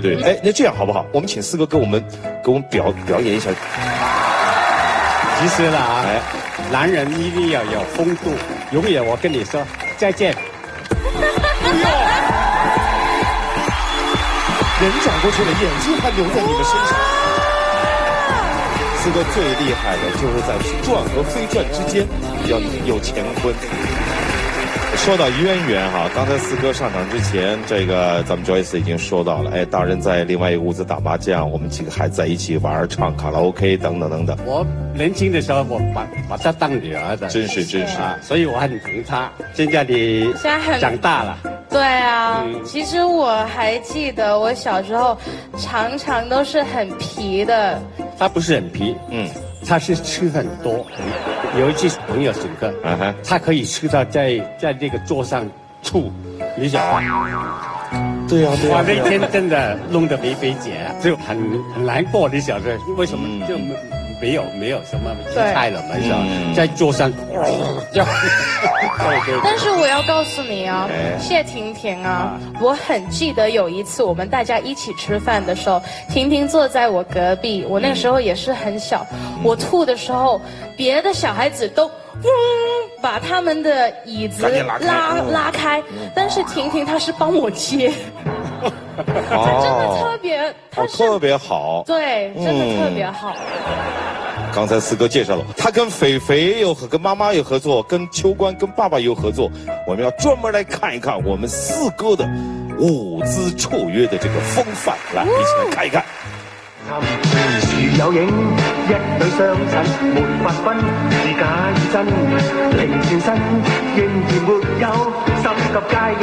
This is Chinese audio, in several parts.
对，哎，那这样好不好？我们请四哥给我们给我们表表演一下。其实呢啊，男人一定要有风度，永远我跟你说再见。人转过去了，眼睛还留在你们身上。四哥最厉害的就是在转和非转之间要有乾坤。说到渊源哈，刚才四哥上场之前，这个咱们 Joyce 已经说到了，哎，大人在另外一个屋子打麻将，我们几个孩子在一起玩唱卡拉 OK 等等等等。我年轻的时候，我把把她当女儿的，真是真是啊，所以我很疼她。现在你现在很长大了，对啊，其实我还记得我小时候常常都是很皮的，她不是很皮，嗯，她是吃很多。有一次朋友请客，啊哈，她可以吃到在在这个桌上吐，你想？对呀对呀，我，那天真的弄得没飞姐就很很难过。你晓得为什么就没没有没有什么菜了嘛？是吧？在桌上。但是我要告诉你啊，谢婷婷啊，我很记得有一次我们大家一起吃饭的时候，婷婷坐在我隔壁，我那个时候也是很小，我吐的时候，别的小孩子都嗡把他们的椅子拉拉开，但是婷婷她是帮我接。他真的特别，他特别好，对，真的特别好。刚才四哥介绍了，他跟肥肥有跟妈妈有合作，跟秋官跟爸爸有合作。我们要专门来看一看我们四哥的舞姿绰约的这个风范，来一起来看一看。树有影，一对双衬，没法分是假与真。灵全身，仍然没有心急佳人，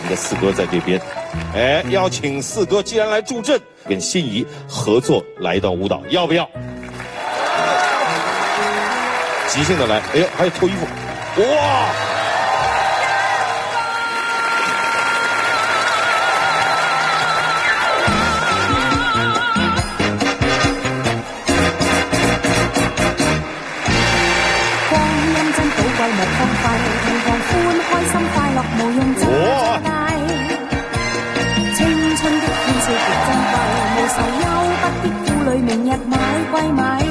们的四哥在这边，哎，邀请四哥既然来助阵，跟心仪合作来一段舞蹈，要不要？即兴的来，哎呦，还有脱衣服，哇！光阴真宝贵，莫荒废，同行欢开心快。买乖买。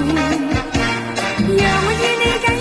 若我与你计